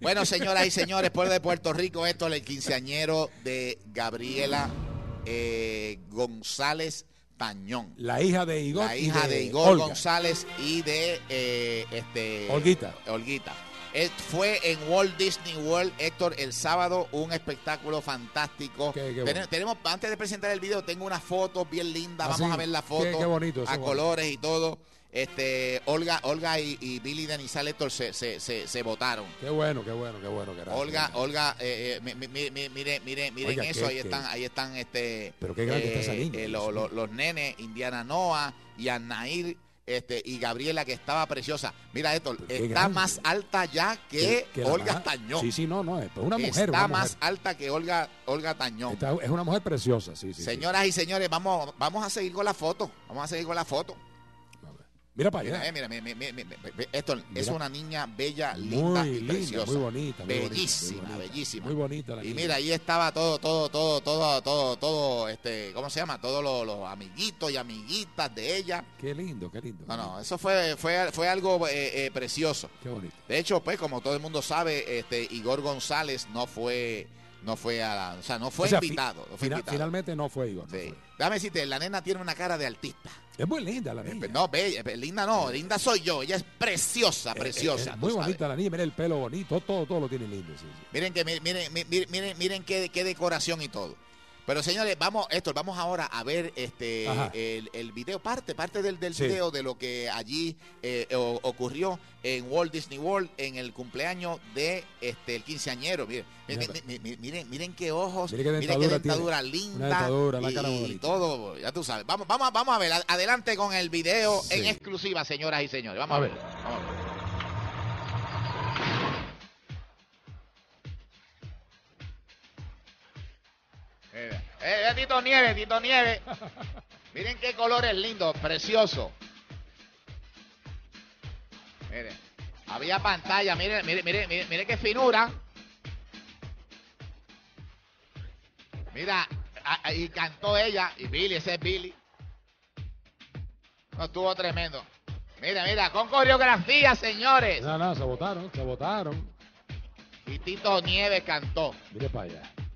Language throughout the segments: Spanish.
Bueno, señoras y señores, pueblo de Puerto Rico, esto es el quinceañero de Gabriela eh, González Tañón. La hija de Igor. La hija de, Igor Olga. González y de eh, este, Olguita. Olguita. Fue en Walt Disney World, Héctor, el sábado, un espectáculo fantástico. Qué- qué Ten- bueno. tenemos, antes de presentar el video, tengo una foto bien linda. Ah, Vamos a ver la foto qué bonito, a colores y todo. Este, Olga, Olga y, y Billy Denizal Héctor se, se, se, se votaron. Qué bueno, qué bueno, qué bueno. Olga, Olga, eh, eh, mi- mi- mi- mi- mire, mire, miren Oiga, eso, qué- ahí qué- están, ahí están, este, Pero qué grande está esa niña, eh, lo- mío. lo- los nenes, Indiana Noah y Anair, este, y Gabriela que estaba preciosa. Mira qué está grande. más alta ya que, Olga Tañón. Sí, sí, no, no, es una mujer. está una más mujer. alta que Olga, Olga Tañón. Esta- es una mujer preciosa, sí, sí. sí. Señoras y señores, vamos, vamos a seguir con la foto. Vamos a seguir con la foto. Mira para allá. eh, mira, mira, mira, mira, mira, mira, esto es una niña bella, linda Muy y linda, preciosa. muy bonita. muy bellísima, bonita. bellísima. Muy bonita la Y niña. mira, ahí estaba todo, todo, todo, todo, todo, todo, este, ¿cómo se llama? Todos los, los amiguitos y amiguitas de ella. Qué lindo, qué lindo. No, no, eso fue, fue, fue algo eh, eh, precioso. Qué bonito. De hecho, pues, como todo el mundo sabe, este, Igor González no fue, no fue a la, o sea, no fue O sea, fi- invitado. no fue Final- invitado. finalmente no fue Igor. no Sí. fue. Déjame decirte, la nena tiene una cara de artista. Es muy linda la niña. No, bella, linda no, linda soy yo. Ella es preciosa, Eh, preciosa. eh, tú muy sabes. bonita la niña, mira el pelo bonito, todo, todo lo tiene lindo. sí, sí. Miren que mi- miren, mi- miren, miren, miren qué, qué decoración y todo. Pero señores, vamos, esto, vamos ahora a ver este el, el video, parte, parte del, del Sí. video de lo que allí eh, o- ocurrió en Walt Disney World en el cumpleaños de este el quinceañero. Miren, miren, miren, miren, miren, miren qué ojos, Mire qué miren qué dentadura dentadura linda dentadura, la y, cara y bonita. todo, ya tú sabes. Vamos, vamos, vamos a ver, ad- adelante con el video Sí. en exclusiva, señoras y señores. Vamos a, A ver. ver. Vamos a ver. Eh, eh, Tito Nieve, Tito Nieve. Miren qué colores lindos, precioso. Miren, había pantalla, miren, miren, miren, miren, miren qué finura. Mira, y cantó ella, y Billy, ese es Billy. No estuvo tremendo. Mira, mira, con coreografía, señores. No, no, se votaron, se votaron. Y Tito Nieves cantó. Mire para allá.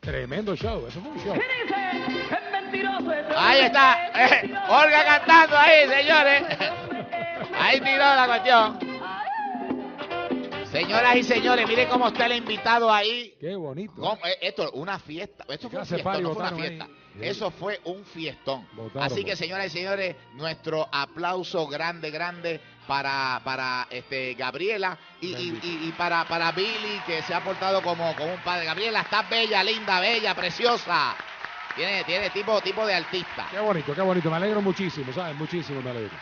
Tremendo show, eso fue un show. Ahí está. eh, Olga cantando ahí, señores. Ahí tiró la cuestión. Señoras y señores, miren cómo está el invitado ahí. Qué bonito. ¿Cómo? Eh, Esto, una fiesta. Esto fue un fiestón, party no fue una fiesta. ahí. Eso fue un fiestón. Así que, señoras y señores, nuestro aplauso grande, grande para, para este Gabriela y, y- y para, para Billy, que se ha portado como, como un padre. Gabriela, estás bella, linda, bella, preciosa. Tiene, tiene tipo, tipo de artista. Qué bonito, qué bonito. Me alegro muchísimo, ¿sabes? Muchísimo me alegro.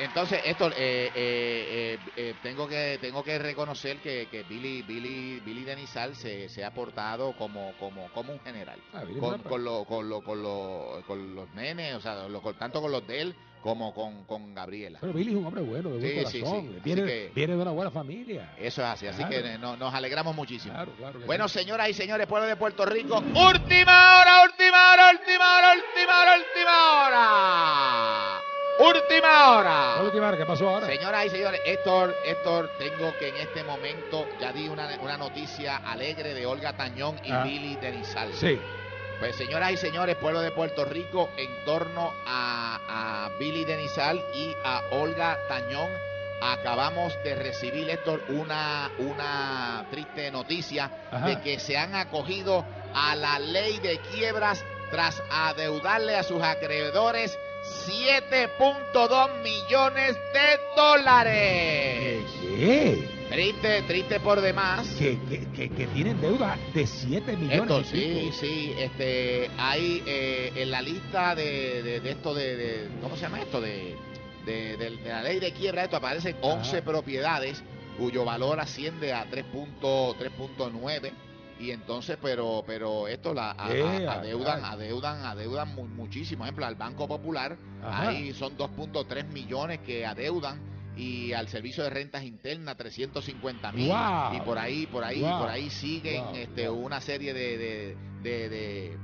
Entonces, esto eh, eh, eh, eh, tengo que tengo que reconocer que, que Billy Billy Billy Denizal se, se ha portado como como como un general Ah, con, con, lo- con, lo- con, lo- con los nenes, o sea, lo- con- tanto con los de él como con, con Gabriela. Pero Billy es un hombre bueno, de buen Sí, corazón. sí. Así Viene, que- viene de una buena familia. Eso es así, así que no- nos alegramos muchísimo. Claro, claro. que Bueno, señoras y señores, pueblo de Puerto Rico, última hora, última hora, última hora, última hora, última hora. Última hora. Última hora, ¿qué pasó ahora? Señoras y señores, Héctor, Héctor, tengo que en este momento ya di una, una noticia alegre de Olga Tañón y Ah. Billy Denizal. Sí. Pues señoras y señores, pueblo de Puerto Rico, en torno a, a Billy Denizal y a Olga Tañón, acabamos de recibir, Héctor, una, una triste noticia Ajá. de que se han acogido a la ley de quiebras tras adeudarle a sus acreedores 7.2 millones de dólares. ¿Qué? Triste, triste por demás. Que, que, que, que tienen deuda de 7 millones. Esto, sí, sí, este, hay eh, en la lista de, de, de esto de, de- ¿cómo se llama esto? De, de, la ley de quiebra, esto aparecen 11 Ajá. propiedades cuyo valor asciende a 3.9 3.9 y entonces, pero, pero esto la a- Eh, adeudan, ay. adeudan, adeudan mu- muchísimo. Por ejemplo, al Banco Popular, Ajá. ahí son 2.3 millones que adeudan y al servicio de rentas internas 350 mil Guau. y por ahí por ahí Guau. por ahí siguen Guau, este una serie de de, de, de-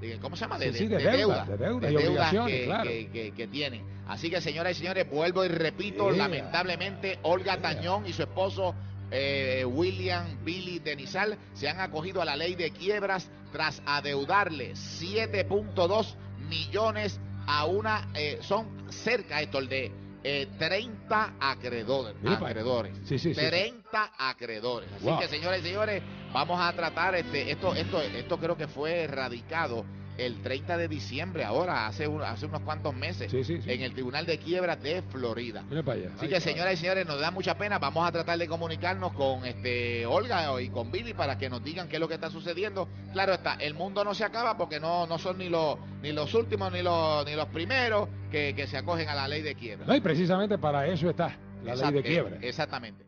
de- cómo se llama de, Sí, sí, de- de de deudas, deudas de deudas que, claro. que, que- que tienen así que señoras y señores vuelvo y repito Yeah. lamentablemente Olga Yeah. Tañón y su esposo eh, William Billy Denizal se han acogido a la ley de quiebras tras adeudarle 7.2 millones a una, eh, son cerca, Héctor, de eh, 30 acreedores. Acreedores. Sí, sí, sí, sí. 30 acreedores. Así Wow. que, señoras y señores, vamos a tratar este, esto, esto, esto creo que fue erradicado el 30 de diciembre, ahora, hace, un- hace unos cuantos meses, Sí, sí, sí. en el Tribunal de Quiebras de Florida. Mira para allá. Así que, señoras y señores, nos da mucha pena. Vamos a tratar de comunicarnos con este Olga y con Billy para que nos digan qué es lo que está sucediendo. Claro está, el mundo no se acaba porque no, no son ni los ni los últimos ni los ni los primeros que, que se acogen a la ley de quiebra. No, y precisamente para eso está la ley de quiebra. eh, Exactamente.